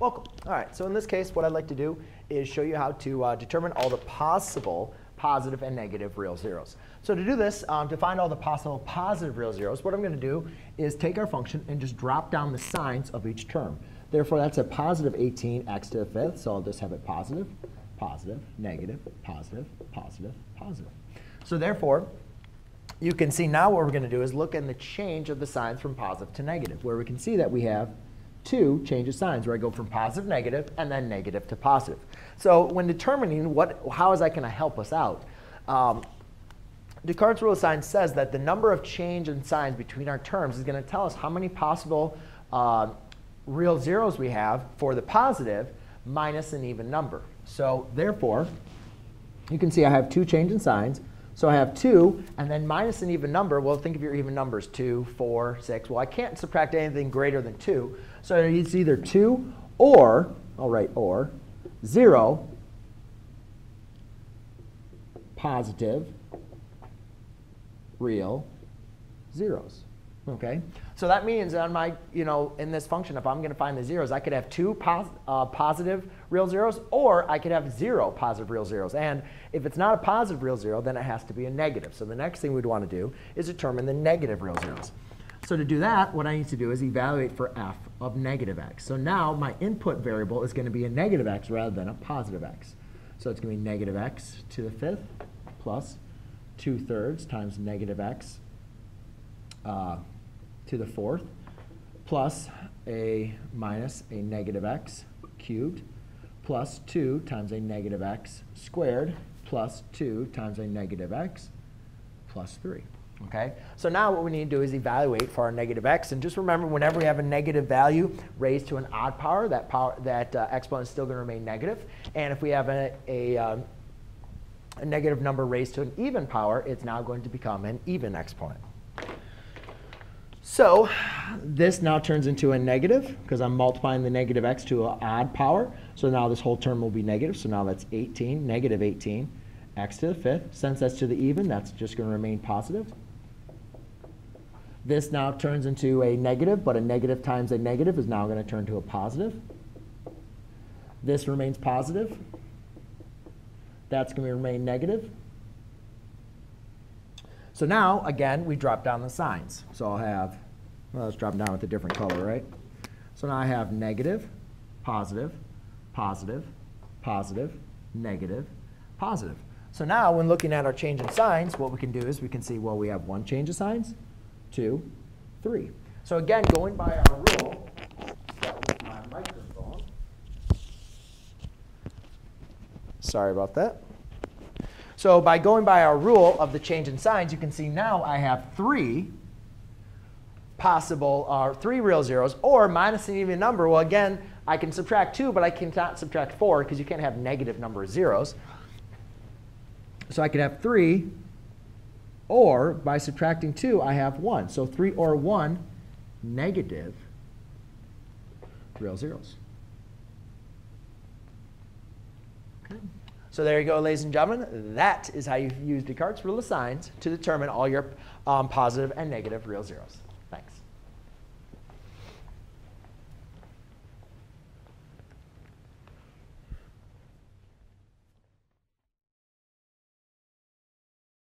Welcome. All right, so in this case, what I'd like to do is show you how to uh, determine all the possible positive and negative real zeros. So to do this, um, to find all the possible positive real zeros, what I'm going to do is take our function and just drop down the signs of each term. Therefore, that's a positive 18 x to the fifth, so I'll just have it positive, positive, negative, positive, positive, positive. So therefore, you can see now what we're going to do is look in the change of the signs from positive to negative, where we can see that we have two change of signs, where I go from positive to positive, negative, and then negative to positive. So when determining what, how is that going to help us out, um, Descartes' rule of signs says that the number of change in signs between our terms is going to tell us how many possible uh, real zeros we have for the positive minus an even number. So therefore, you can see I have two change in signs. So I have 2, and then minus an even number. Well, think of your even numbers, 2, 4, 6. Well, I can't subtract anything greater than 2. So it's either 2 or, I'll write or, 0, positive, real zeros. Okay? So that means on my, you know, in this function, if I'm going to find the zeros, I could have two pos uh, positive real zeros, or I could have zero positive real zeros. And if it's not a positive real zero, then it has to be a negative. So the next thing we'd want to do is determine the negative real zeros. So to do that, what I need to do is evaluate for f of negative x. So now my input variable is going to be a negative x rather than a positive x. So it's going to be negative x to the fifth plus 2 thirds times negative x uh, to the fourth plus a minus a negative x cubed plus 2 times a negative x squared plus 2 times a negative x plus 3. Okay? So now what we need to do is evaluate for our negative x. And just remember, whenever we have a negative value raised to an odd power, that, power, that uh, exponent is still going to remain negative. And if we have a, a, um, a negative number raised to an even power, it's now going to become an even exponent. So this now turns into a negative because I'm multiplying the negative x to an odd power. So now this whole term will be negative. So now that's 18, negative 18, x to the fifth. Since that's to the even, that's just going to remain positive. This now turns into a negative, but a negative times a negative is now going to turn to a positive. This remains positive. That's going to remain negative. So now, again, we drop down the signs. So I'll have, well, let's drop them down with a different color, right? So now I have negative, positive, positive, positive, negative, positive. So now when looking at our change in signs, what we can do is we can see, well, we have one change of signs, two, three. So again, going by our rule. Sorry about that. So by going by our rule of the change in signs, you can see now I have three possible, uh, three real zeros, or minus an even number. Well, again, I can subtract 2, but I cannot subtract 4 because you can't have negative number of zeros. So I could have 3, or by subtracting 2, I have 1. So 3 or 1, negative real zeros. Okay. So there you go, ladies and gentlemen. That is how you use Descartes' rule of signs to determine all your um, positive and negative real zeros. Thanks.